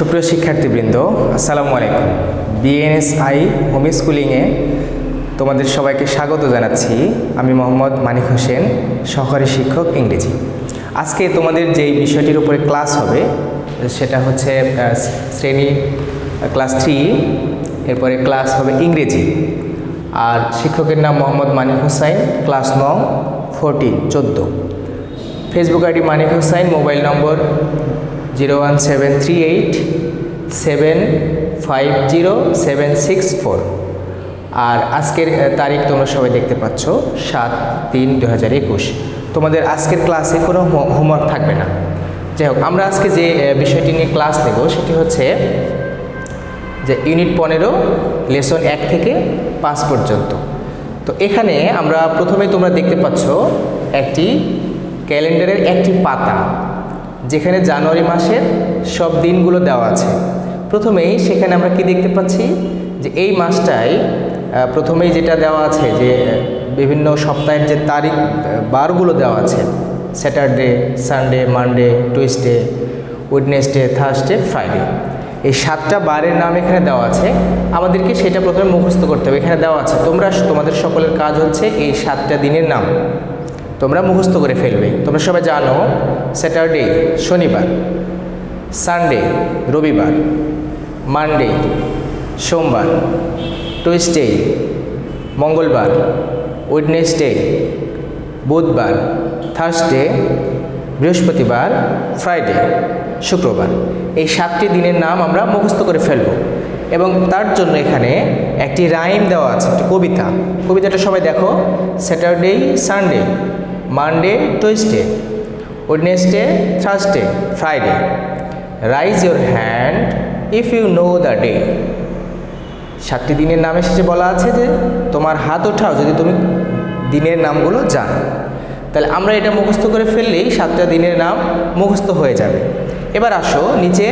সুপ্রিয় শিক্ষার্থীবৃন্দ, আসসালামু আলাইকুম। বিএনএসআই হোম স্কুলিংয়ে তোমাদের সবাইকে স্বাগত জানাচ্ছি। আমি মোহাম্মদ মানিক হোসেন, সহকারী শিক্ষক ইংরেজি। আজকে তোমাদের যেই বিষয়টির উপরে ক্লাস হবে, সেটা হচ্ছে শ্রেণি ক্লাস থ্রি এরপরে ক্লাস হবে ইংরেজি। আর শিক্ষকের নাম মোহাম্মদ মানিক হোসাইন ক্লাস নং ফোরটিন চোদ্দ। Facebook ID Manik Hossain mobile number zero one seven three eight seven five zero seven six four. আর আজকের তারিখ তোমরা সবাই দেখতে পাচ্ছ, সাত তিন দু হাজার একুশ। তোমাদের আজকের ক্লাসে কোনো হোমওয়ার্ক থাকবে না। যাই হোক, আমরা আজকে যে বিষয়টি নিয়ে ক্লাস নেব, সেটি হচ্ছে যে ইউনিট পনেরো, লেসন এক থেকে পাঁচ পর্যন্ত। তো এখানে আমরা প্রথমে তোমরা দেখতে পাচ্ছ একটি ক্যালেন্ডারের একটি পাতা। যেখানে জানুয়ারি মাসের সব দিনগুলো দেওয়া আছে। প্রথমেই সেখানে আমরা কি দেখতে পাচ্ছি? যে এই মাসটাই প্রথমেই যেটা দেওয়া আছে যে, বিভিন্ন সপ্তাহের যে তারিখ বারগুলো দেওয়া আছে। Saturday, Sunday, Monday, Tuesday, Wednesday, Thursday, Friday. এই সাতটা বারের নাম এখানে দেওয়া আছে। আমাদেরকে সেটা প্রথমে মুখস্থ করতে হবে। এখানে দেওয়া আছে, তোমরা, তোমাদের সকলের কাজ হচ্ছে এই সাতটা দিনের নাম। তোমরা মুখস্থ করে ফেলবে। তোমরা সবাই জানো স্যাটারডে শনিবার সানডে রবিবার মানডে সোমবার টুইসডে মঙ্গলবার উইডনেসডে বুধবার থার্সডে বৃহস্পতিবার ফ্রাইডে শুক্রবার। এই সাতটি দিনের নাম আমরা মুখস্থ করে ফেলব। এবং তার জন্য এখানে একটি রাইম দেওয়া আছে, একটি কবিতা। কবিতাটা সবাই দেখো Saturday Sunday Monday Tuesday Wednesday Thursday Friday raise your hand if you know the day সাতটি দিনের নাম এসেছে বলা আছে যে তোমার হাত ওঠাও যদি তুমি দিনের নামগুলো জানো। তাহলে আমরা এটা মুখস্থ করে ফেললেই সাতটা দিনের নাম মুখস্থ হয়ে যাবে। এবার আসো নিচে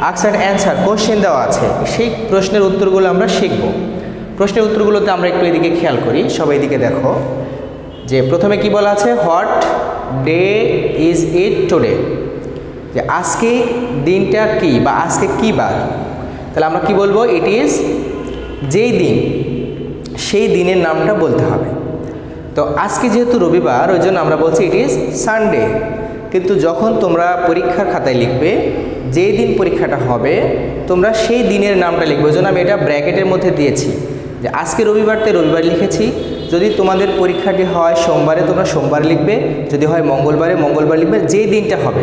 আক্স অ্যান্ড অ্যান্সার কোশ্চেন দেওয়া আছে। সেই প্রশ্নের উত্তরগুলো আমরা শিখব। প্রশ্নের উত্তরগুলোতে আমরা একটু এদিকে খেয়াল করি। সবাই এদিকে দেখো। যে প্রথমে কি বলা আছে? What day is it today যে আজকে দিনটা কি বা আজকে কি বার? তাহলে আমরা কি বলব? ইট ইজ যেই দিন, সেই দিনের নামটা বলতে হবে। তো আজকে যেহেতু রবিবার, ওই জন্য আমরা বলছি ইট ইজ সানডে কিন্তু যখন তোমরা পরীক্ষার খাতায় লিখবে, যেই দিন পরীক্ষাটা হবে, তোমরা সেই দিনের নামটা লিখবে। ওই জন্য আমি এটা ব্র্যাকেটের মধ্যে দিয়েছি। যে আজকে রবিবারতে রবিবার লিখেছি যদি তোমাদের পরীক্ষাটি হয় সোমবারে, তোমরা সোমবার লিখবে। যদি হয় মঙ্গলবারে, মঙ্গলবার লিখবে, যেই দিনটা হবে।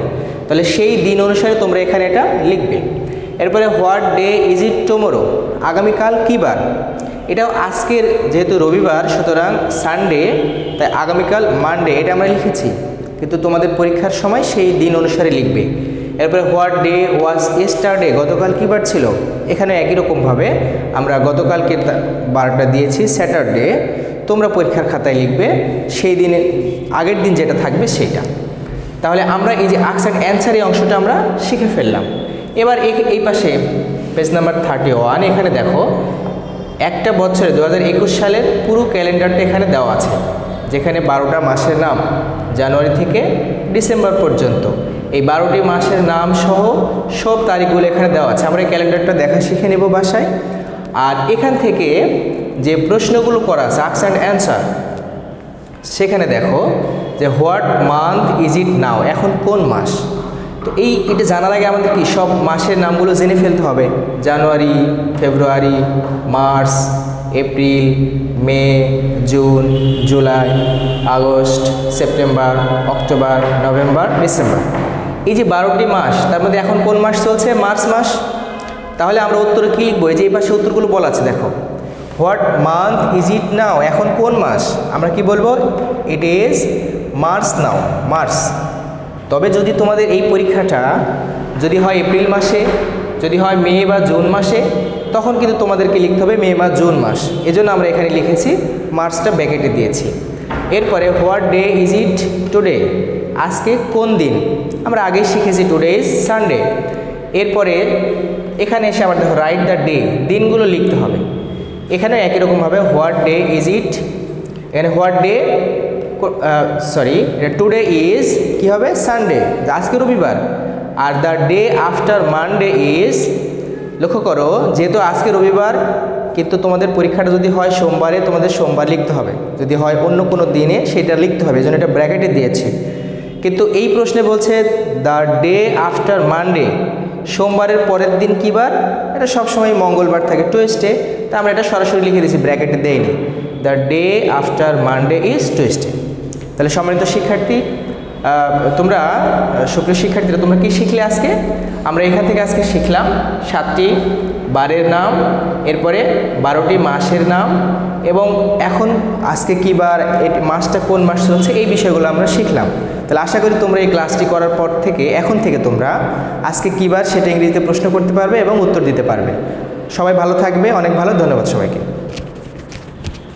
তাহলে সেই দিন অনুসারে তোমরা এখানে এটা লিখবে। এরপরে, what day is it tomorrow? আগামীকাল কী বার? এটাও আজকের, যেহেতু রবিবার, সুতরাং সানডে, তাই আগামীকাল মানডে, এটা আমরা লিখেছি। কিন্তু তোমাদের পরীক্ষার সময় সেই দিন অনুসারে লিখবে। এরপরে, হোয়াট ডে ওয়াজ এস্টারডে গতকাল কী বার ছিল? এখানে একই রকমভাবে আমরা গতকালকে বারটা দিয়েছি, স্যাটারডে। তোমরা পরীক্ষার খাতায় লিখবে, সেই দিনে, আগের দিন যেটা থাকবে সেটা তাহলে আমরা এই যে আক্স অ্যান্ড অ্যান্সার এই অংশটা আমরা শিখে ফেললাম। এবার এই- এই পাশে পেজ নাম্বার থার্টি ওয়ান, এখানে দেখো, একটা বছরে দু হাজার একুশ সালের পুরো ক্যালেন্ডারটা এখানে দেওয়া আছে, যেখানে বারোটা মাসের নাম জানুয়ারি থেকে ডিসেম্বর পর্যন্ত। এই বারোটি মাসের নাম সহ সব তারিখগুলো এখানে দেওয়া আছে। আমরা এই ক্যালেন্ডারটা দেখা শিখে নেব বাসায়। আর এখান থেকে যে প্রশ্নগুলো করা আছে আক্স অ্যান্ড অ্যান্সার সেখানে দেখো যে what month is it now এখন কোন মাস? তো এই এটা জানার আগে আমাদের কি সব মাসের নামগুলো জেনে ফেলতে হবে। January, February, March, April, May, June, July, August, September, October, November, December. এই যে বারোটি মাস, তার মধ্যে এখন কোন মাস চলছে? মার্চ মাস? তাহলে আমরা উত্তরে কী লিখব? এই যে এই পাশে উত্তরগুলো বলা আছে, দেখো। What month is it now এখন কোন মাস? আমরা কি বলব? It is March now March তবে যদি তোমাদের এই পরীক্ষাটা যদি হয় এপ্রিল মাসে, যদি হয় মে বা জুন মাসে, তখন কিন্তু তোমাদেরকে লিখতে হবে মে বা জুন মাস। এজন্য আমরা এখানে লিখেছি মার্চটা ব্যাকেটে দিয়েছি। এরপরে what day is it today আজকে কোন দিন? আমরা আগেই শিখেছি টুডে ইজ সানডে এরপরে এখানে এসে আবার দেখো রাইট দ্য ডে দিনগুলো লিখতে হবে। এখানে একই রকমভাবে হোয়াট ডে ইজ ইট এখানে what day sorry today is কি হবে? সানডে আজকে রবিবার। আর the day after Monday is লক্ষ্য করো, যেহেতু আজকে রবিবার, কিন্তু তোমাদের পরীক্ষাটা যদি হয় সোমবারে, তোমাদের সোমবার লিখতে হবে। যদি হয় অন্য কোনো দিনে, সেটা লিখতে হবে, এই জন্য এটা ব্র্যাকেটে দিয়েছে। কিন্তু এই প্রশ্নে বলছে দ্য ডে আফটার মানডে সোমবারের পরের দিন কী বার? এটা সবসময় মঙ্গলবার থাকে টুয়েসডে তা আমরা এটা সরাসরি লিখে দিয়েছি ব্র্যাকেটে দেয়নি the day after Monday is Tuesday তাহলে সম্মানিত শিক্ষার্থী তোমরা সুপ্রিয় শিক্ষার্থীরা, তোমরা কি শিখলে আজকে? আমরা এখান থেকে আজকে শিখলাম সাতটি বারের নাম, এরপরে বারোটি মাসের নাম, এবং এখন আজকে কী বার মাসটা কোন মাস চলছে, এই বিষয়গুলো আমরা শিখলাম। তাহলে আশা করি তোমরা এই ক্লাসটি করার পর থেকে, এখন থেকে তোমরা আজকে কী বার সেটা ইংরেজিতে প্রশ্ন করতে পারবে এবং উত্তর দিতে পারবে। সবাই ভালো থাকবে, অনেক ভালো, ধন্যবাদ সবাইকে।